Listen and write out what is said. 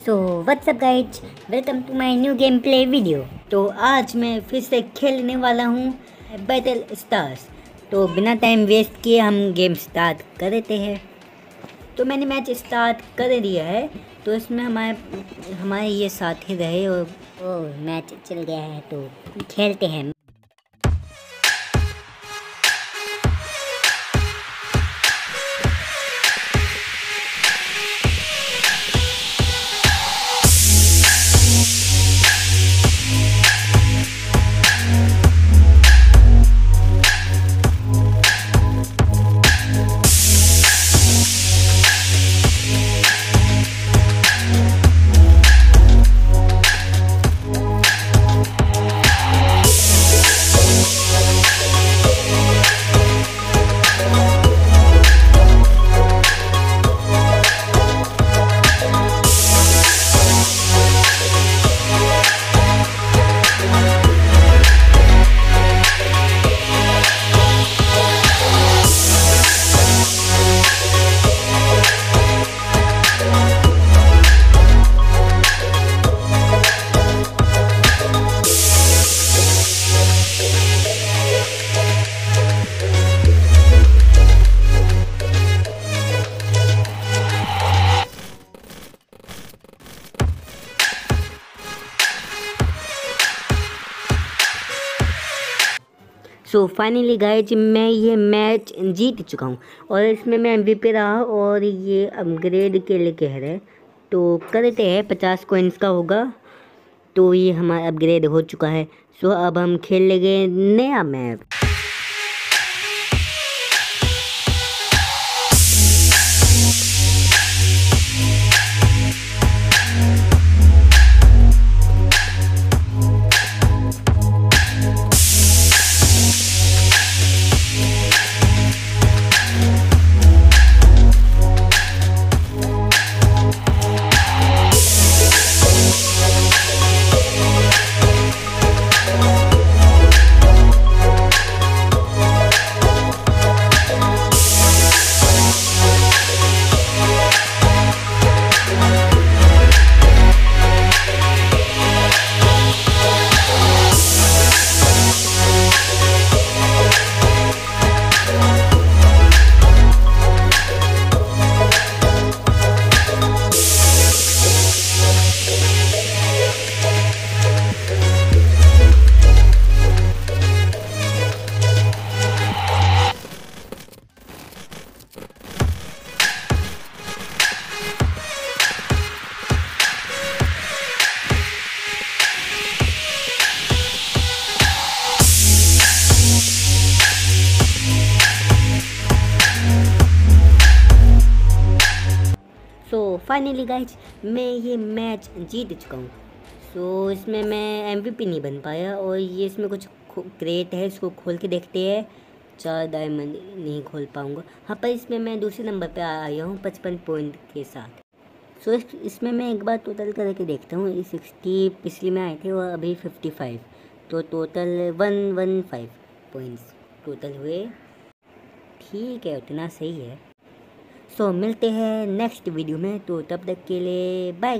So WhatsApp guys welcome to my new game play video तो आज मैं फिर से खेलने वाला हूँ बैटल स्टार्स तो बिना टाइम वेस्ट किए हम गेम स्टार्ट कर देते हैं। तो मैंने मैच स्टार्ट कर दिया है। तो इसमें हमारे हमारे ये साथी रहे और ओ मैच चल गया है। तो खेलते हैं। सो फाइनली गाइज़ मैं ये मैच जीत चुका हूँ। और इसमें मैं एमवीपी रहा और ये अपग्रेड के लिए कह रहे तो करते हैं, पचास कोइंस का होगा। तो ये हमारा अपग्रेड हो चुका है। सो अब हम खेल लेंगे नया मैप फाइनली गाइज़ मैं ये मैच जीत चुका हूँ। सो so, इसमें मैं एम नहीं बन पाया और ये इसमें कुछ क्रेट है इसको खोल के देखते हैं। चार डायमंड नहीं खोल पाऊँगा। हाँ पर इसमें मैं दूसरे नंबर पे आया हूँ पचपन पॉइंट के साथ। सो so, इसमें मैं एक बार टोटल करके देखता हूँ। सिक्सटी पिछली में आए थे और अभी फिफ्टी फाइव तो total one one five points total हुए। ठीक है उतना सही है। सो मिलते हैं नेक्स्ट वीडियो में। तो तब तक के लिए बाय